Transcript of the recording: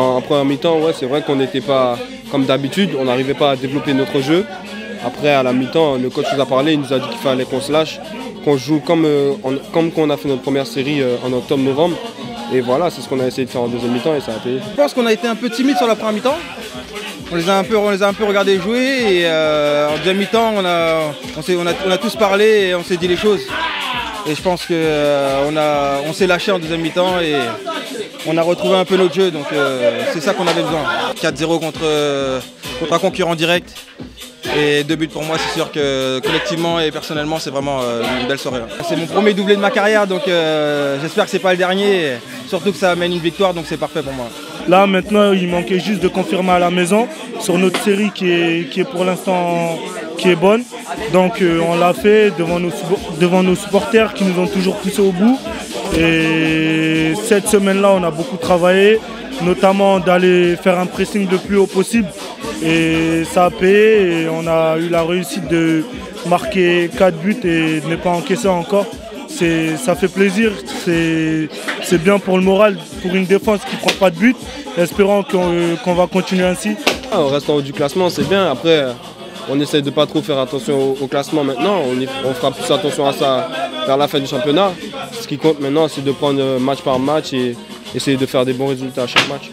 En première mi-temps, ouais, c'est vrai qu'on n'était pas comme d'habitude, on n'arrivait pas à développer notre jeu. Après, à la mi-temps, le coach nous a parlé, il nous a dit qu'il fallait qu'on se lâche, qu'on joue comme, euh, qu'on a fait notre première série euh, en octobre-novembre. Et voilà, c'est ce qu'on a essayé de faire en deuxième mi-temps et ça a payé. Je pense qu'on a été un peu timide sur la première mi-temps. On les a un peu, peu regardés jouer et euh, en deuxième mi-temps, on a, on, a, on a tous parlé et on s'est dit les choses. Et je pense qu'on on a, on s'est lâché en deuxième mi-temps et on a retrouvé un peu notre jeu. Donc euh, c'est ça qu'on avait besoin. 4-0 contre, euh, contre un concurrent direct. Et deux buts pour moi, c'est sûr que collectivement et personnellement, c'est vraiment euh, une belle soirée. là. C'est mon premier doublé de ma carrière, donc j'espère que c'est pas le dernier. Surtout que ça amène une victoire, donc c'est parfait pour moi. Là maintenant il manquait juste de confirmer à la maison sur notre série qui est, qui est pour l'instant qui est bonne. Donc on l'a fait devant nos, devant nos supporters qui nous ont toujours poussé au bout. Et cette semaine-là on a beaucoup travaillé, notamment d'aller faire un pressing le plus haut possible. Et ça a payé et on a eu la réussite de marquer 4 buts et de ne pas encaisser encore. Ça fait plaisir, c'est bien pour le moral, pour une défense qui ne prend pas de but. Espérons qu'on va continuer ainsi. Ah, on reste en haut du classement, c'est bien. Après, on essaye de pas trop faire attention au, classement maintenant. On, on fera plus attention à ça vers la fin du championnat. Ce qui compte maintenant, c'est de prendre match par match et essayer de faire des bons résultats à chaque match.